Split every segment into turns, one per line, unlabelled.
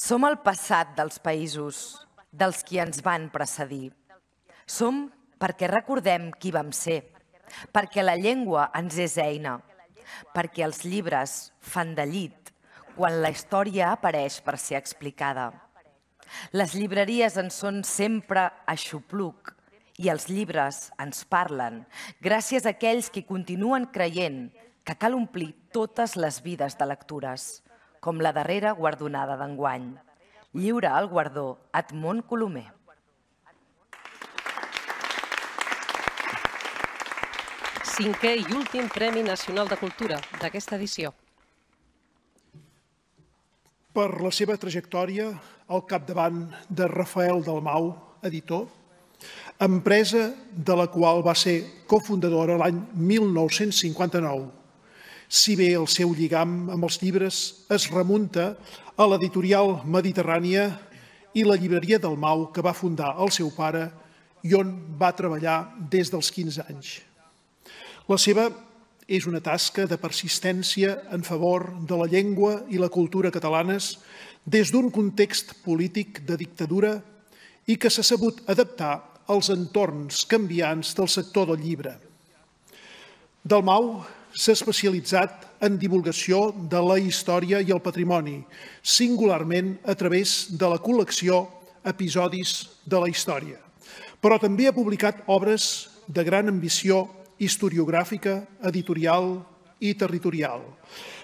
Som el passat dels països, dels qui ens van precedir. Som perquè recordem qui vam ser, perquè la llengua ens és eina, perquè els llibres fan de llit quan la història apareix per ser explicada. Les llibreries en són sempre aixopluc i els llibres ens parlen gràcies a aquells que continuen creient que cal omplir totes les vides de lectures, com la darrera guardonada d'enguany. Lliura el guardó Edmond Colomer.
Cinquè i últim Premi Nacional de Cultura d'aquesta edició.
Per la seva trajectòria al capdavant de Rafael Dalmau, editor, empresa de la qual va ser cofundadora l'any 1959. Si bé el seu lligam amb els llibres es remunta a l'editorial Mediterrània i la llibreria del Mau que va fundar el seu pare i on va treballar des dels 15 anys. La seva és una tasca de persistència en favor de la llengua i la cultura catalanes des d'un context polític de dictadura i que s'ha sabut adaptar als entorns canviants del sector del llibre. Dalmau s'ha especialitzat en divulgació de la història i el patrimoni, singularment a través de la col·lecció Episodis de la història. Però també ha publicat obres de gran ambició historiogràfica, editorial i territorial.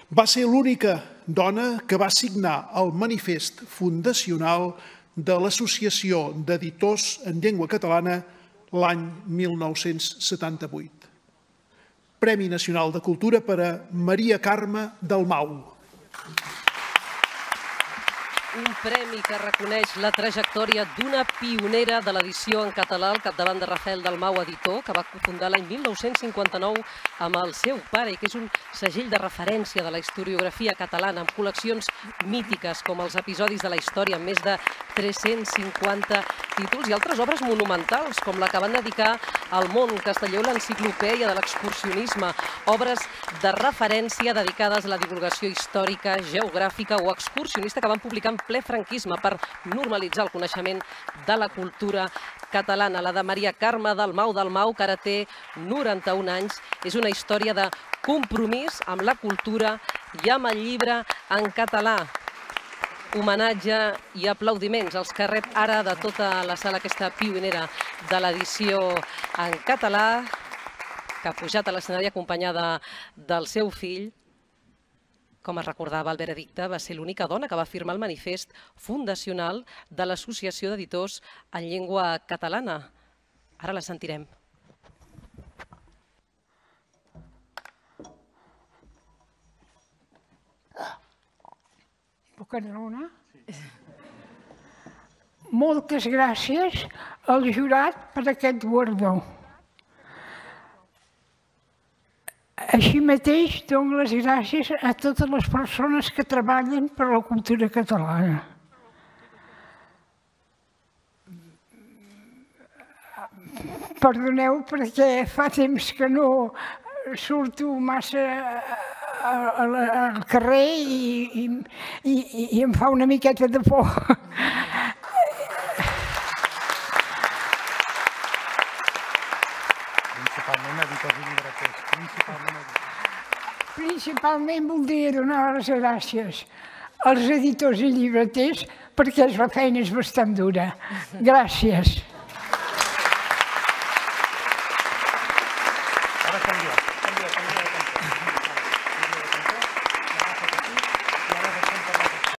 Va ser l'única dona que va signar el manifest fundacional de l'Associació d'Editors en Llengua Catalana l'any 1978. Premi Nacional de Cultura per a Maria Carme Dalmau.
Un premi que reconeix la trajectòria d'una pionera de l'edició en català al capdavant de Rafael Dalmau, editor, que va fundar l'any 1959 amb el seu pare i que és un segell de referència de la historiografia catalana amb col·leccions mítiques com els episodis de la història, amb més de 350 títols i altres obres monumentals com la que van dedicar al món castelló l'enciclopèdia de l'excursionisme, obres de referència dedicades a la divulgació històrica, geogràfica o excursionista que van publicar en ple franquisme per normalitzar el coneixement de la cultura catalana. La de Maria Carme Dalmau Dalmau, que ara té 91 anys, és una història de compromís amb la cultura i amb el llibre en català homenatge i aplaudiments als que rep ara de tota la sala aquesta pionera de l'edició en català, que ha pujat a l'escenari acompanyada del seu fill, com es recordava el veredicte, va ser l'única dona que va firmar el manifest fundacional de l'Associació d'Editors en Llengua Catalana. Ara la sentirem.
Puc enraonar? Sí. Moltes gràcies al jurat per aquest guardó. Així mateix dono les gràcies a totes les persones que treballen per la cultura catalana. Perdoneu perquè fa temps que no surto massa al carrer i, i, i, em fa una miqueta de por. Principalment voldria donar les gràcies als editors i llibreters perquè la feina és bastant dura. Gràcies.